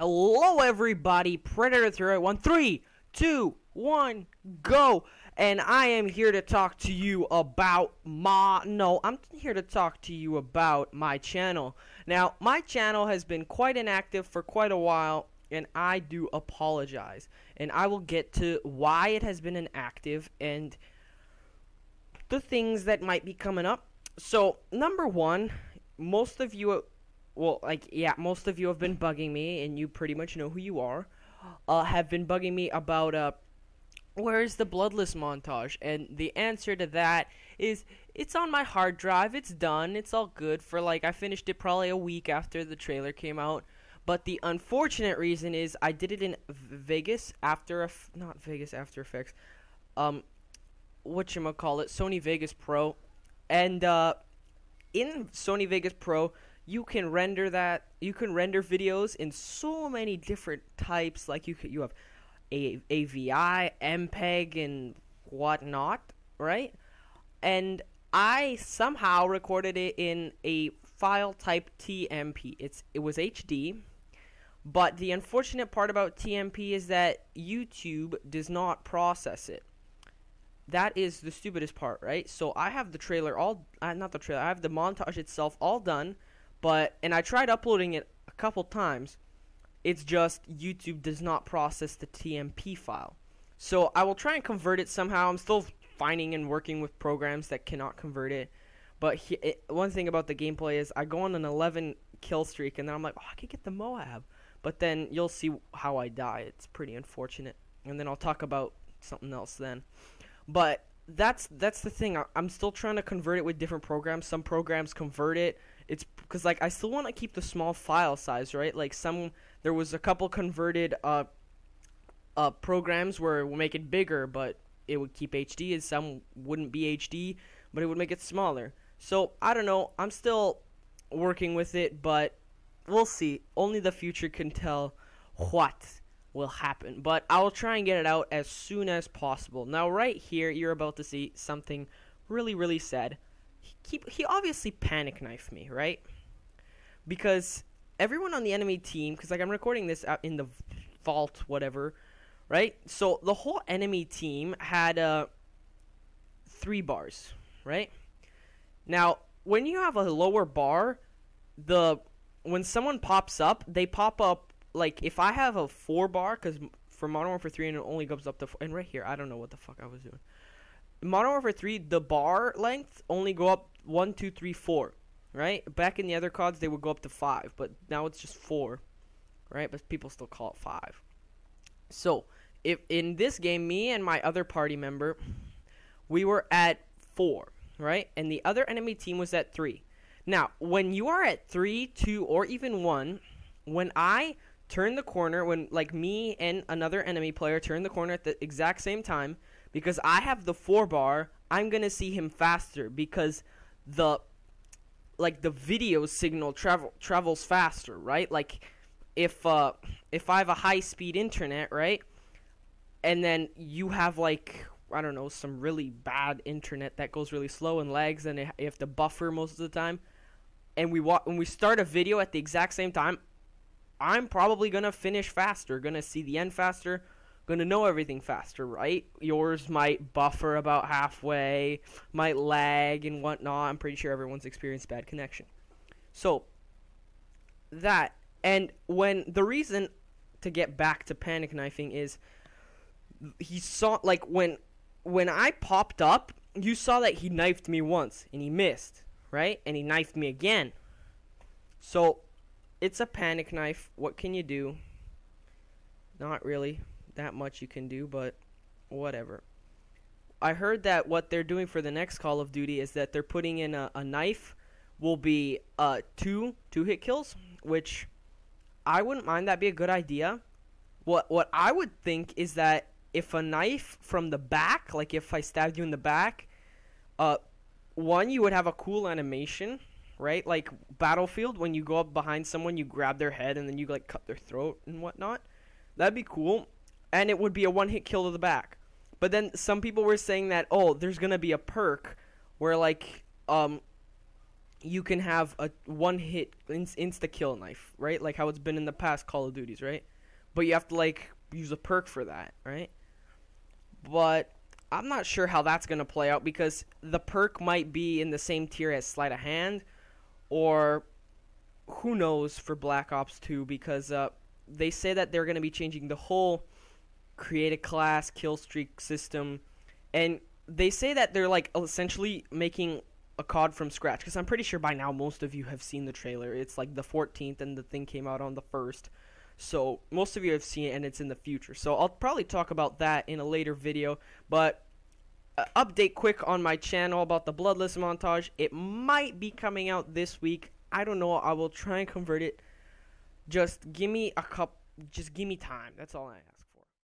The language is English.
Hello, everybody. Predator Threat One, three, two, one, go. And I am here to talk to you about my. No, I'm here to talk to you about my channel. Now, my channel has been quite inactive for quite a while, and I do apologize. And I will get to why it has been inactive and the things that might be coming up. So, number one, most of you well, like yeah, most of you have been bugging me, and you pretty much know who you are. Uh, have been bugging me about uh, where's the bloodless montage, and the answer to that is it's on my hard drive. It's done. It's all good for like I finished it probably a week after the trailer came out. But the unfortunate reason is I did it in Vegas after a not Vegas After Effects, um, what you call it, Sony Vegas Pro, and uh, in Sony Vegas Pro you can render that you can render videos in so many different types like you you have a AVI, MPEG and whatnot, right? And I somehow recorded it in a file type TMP. It's it was HD, but the unfortunate part about TMP is that YouTube does not process it. That is the stupidest part, right? So I have the trailer all uh, not the trailer. I have the montage itself all done but and I tried uploading it a couple times. It's just YouTube does not process the TMP file. So I will try and convert it somehow. I'm still finding and working with programs that cannot convert it. But he, it, one thing about the gameplay is I go on an 11 kill streak and then I'm like, oh, I could get the Moab. But then you'll see how I die. It's pretty unfortunate. And then I'll talk about something else then. But that's that's the thing. I, I'm still trying to convert it with different programs. Some programs convert it it's because like I still want to keep the small file size, right? Like some there was a couple converted uh uh programs where it would make it bigger, but it would keep HD, and some wouldn't be HD, but it would make it smaller. So I don't know. I'm still working with it, but we'll see. Only the future can tell what will happen. But I will try and get it out as soon as possible. Now, right here, you're about to see something really, really sad he he obviously panic knifed me, right? Because everyone on the enemy team, because like I'm recording this out in the vault, whatever, right? So the whole enemy team had uh three bars, right? Now when you have a lower bar, the when someone pops up, they pop up like if I have a four bar, because for Modern Warfare 3 and it only goes up to four, and right here I don't know what the fuck I was doing. Modern Warfare 3, the bar length only go up one, two, three, four, right? Back in the other cards, they would go up to five, but now it's just four, right? But people still call it five. So, if in this game, me and my other party member, we were at four, right? And the other enemy team was at three. Now, when you are at three, two, or even one, when I turn the corner, when like me and another enemy player turn the corner at the exact same time, because I have the four bar, I'm gonna see him faster because the like the video signal travel travels faster, right? Like if uh if I have a high speed internet, right? And then you have like I don't know some really bad internet that goes really slow and lags and you have to buffer most of the time. And we wa- when we start a video at the exact same time, I'm probably gonna finish faster, gonna see the end faster, going to know everything faster, right? Yours might buffer about halfway, might lag and whatnot. I'm pretty sure everyone's experienced bad connection. So, that. And when the reason to get back to panic knifing is he saw, like, when when I popped up, you saw that he knifed me once and he missed, right? And he knifed me again. So, it's a panic knife. What can you do? Not really that much you can do, but whatever. I heard that what they're doing for the next Call of Duty is that they're putting in a, a knife will be uh, two two hit kills, which I wouldn't mind. That'd be a good idea. What what I would think is that if a knife from the back, like if I stabbed you in the back, uh, one you would have a cool animation, right? Like Battlefield, when you go up behind someone, you grab their head and then you like cut their throat and whatnot. That'd be cool and it would be a one hit kill to the back. But then some people were saying that oh, there's gonna be a perk where like um you can have a one hit insta kill knife, right? Like how it's been in the past Call of Duties, right? But you have to like use a perk for that, right? But I'm not sure how that's going to play out because the perk might be in the same tier as sleight of hand or who knows for Black Ops 2 because uh, they say that they're going to be changing the whole create a class kill streak system and they say that they're like essentially making a COD from scratch because I'm pretty sure by now most of you have seen the trailer. It's like the 14th and the thing came out on the 1st. So most of you have seen it and it's in the future. So I'll probably talk about that in a later video, but uh, update quick on my channel about the Bloodless montage. It might be coming out this week. I don't know. I will try and convert it. Just give me a cup. Just give me time. That's all I ask.